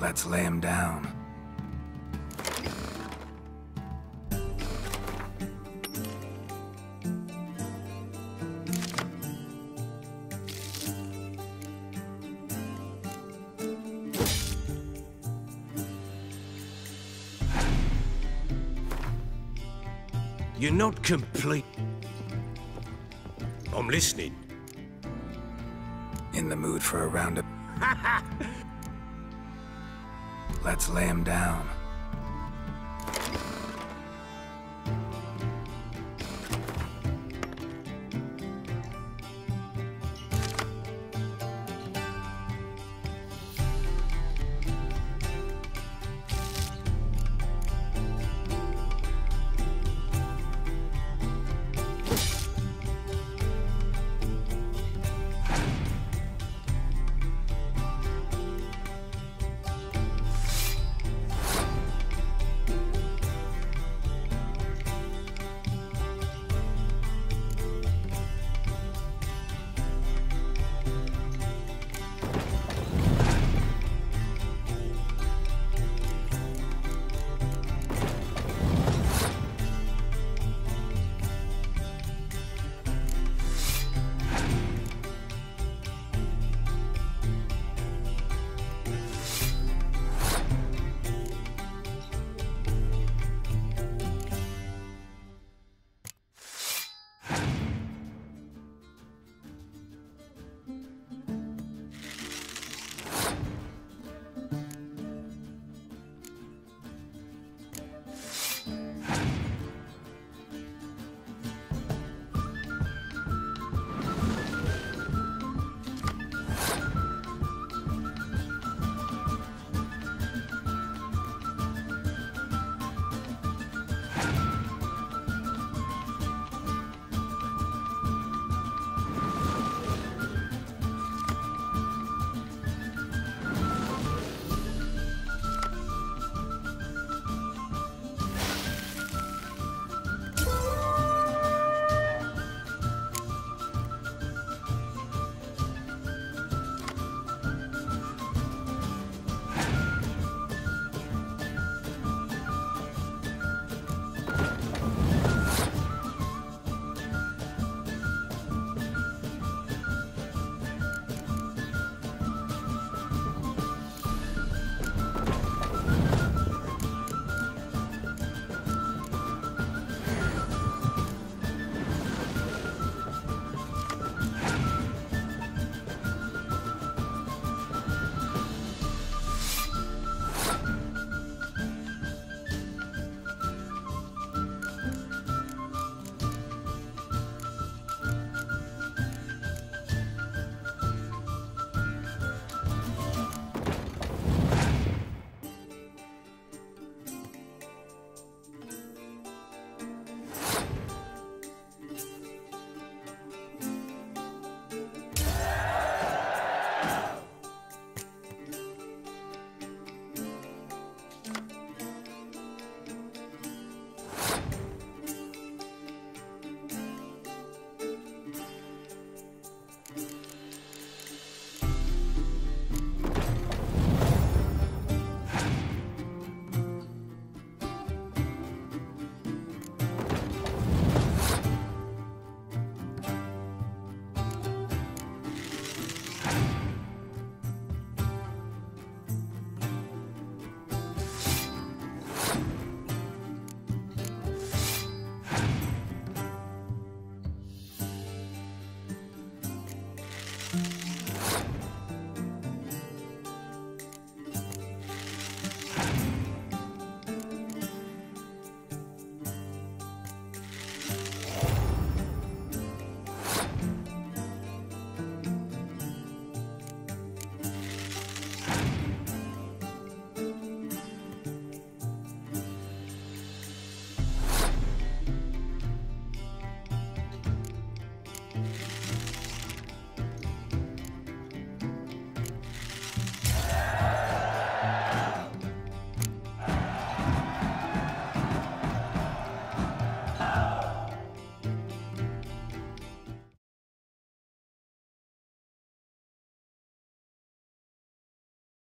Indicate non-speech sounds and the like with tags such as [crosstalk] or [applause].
Let's lay him down. You're not complete. I'm listening. In the mood for a round of... [laughs] Let's lay him down.